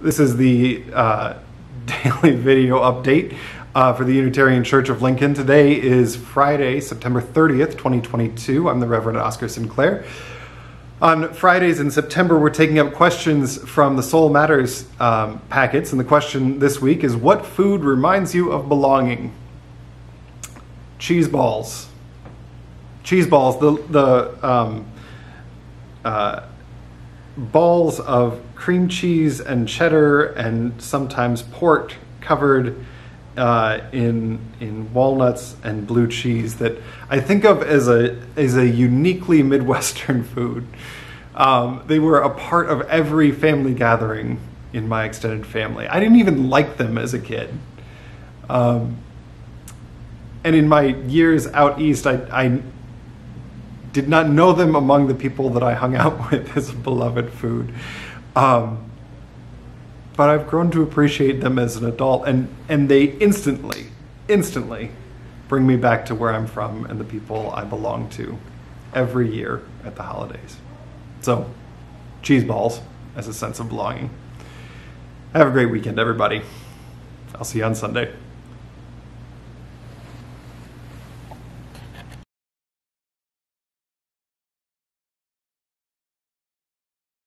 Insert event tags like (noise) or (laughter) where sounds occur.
This is the uh, (laughs) daily video update uh, for the Unitarian Church of Lincoln. Today is Friday, September 30th, 2022. I'm the Reverend Oscar Sinclair. On Fridays in September, we're taking up questions from the Soul Matters um, packets, and the question this week is What food reminds you of belonging? Cheese balls. Cheese balls, the, the um, uh, balls of cream cheese and cheddar and sometimes port covered uh, in in walnuts and blue cheese that I think of as a as a uniquely Midwestern (laughs) food. Um, they were a part of every family gathering in my extended family. I didn't even like them as a kid. Um, and in my years out east, I, I did not know them among the people that I hung out (laughs) with as beloved food. Um, but I've grown to appreciate them as an adult, and, and they instantly, instantly bring me back to where I'm from and the people I belong to every year at the holidays. So, cheese balls as a sense of belonging. Have a great weekend, everybody. I'll see you on Sunday.